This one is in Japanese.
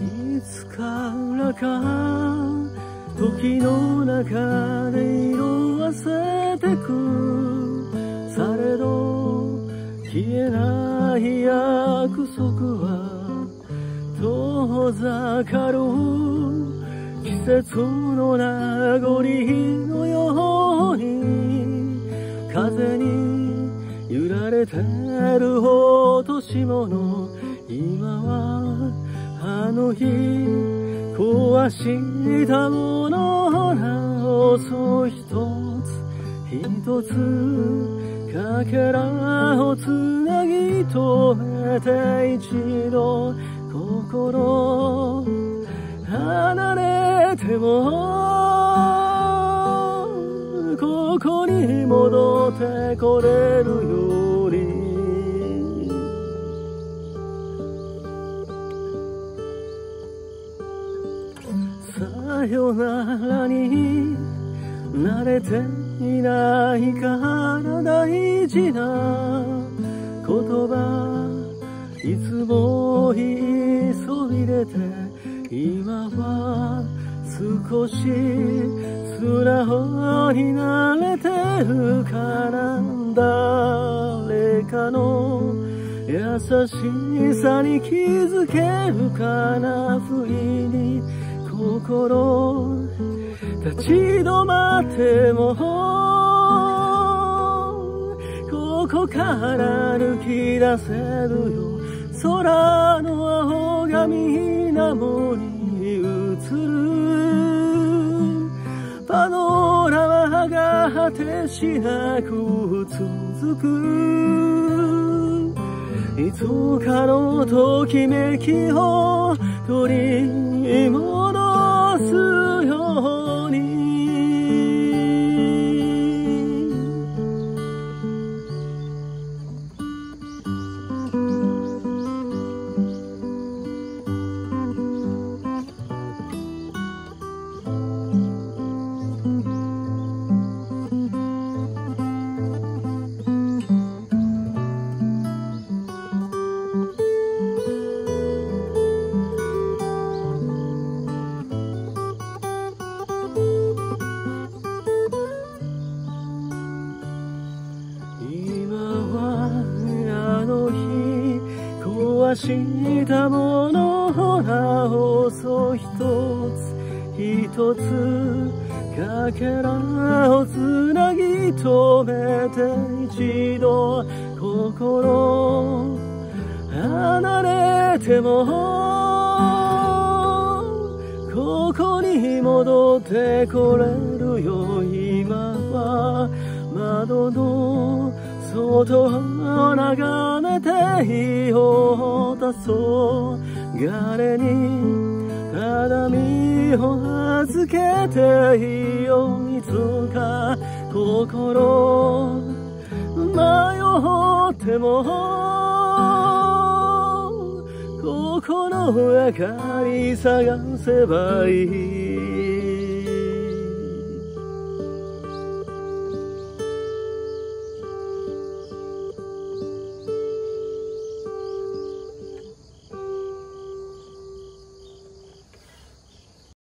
いつからか時の中で色あせてくされど消えない約束は遠ざかる。季節の名残のように風に揺られてる落とし物今はの日壊したもの直そう一つ一つかけらをつなぎ止めて一度心離れてもここに戻ってこれるよさよならに慣れていないから大事な言葉いつも言いそびれて今は少し素直になれてるかな誰かの優しさに気づけるかな不意心。立ち止まってもここから抜き出せるよ。空の青が水面に映る。パノラマが果てしなく続く。いつかのときめきを取り今はあの日壊したものを直そう一つ一つかけらをつなぎ止めて一度心離れてもここに戻ってこれるよ今は窓の外を眺めて火を黄昏れにただ身を預けていいよいつか心迷ってもここの明かり探せばいい。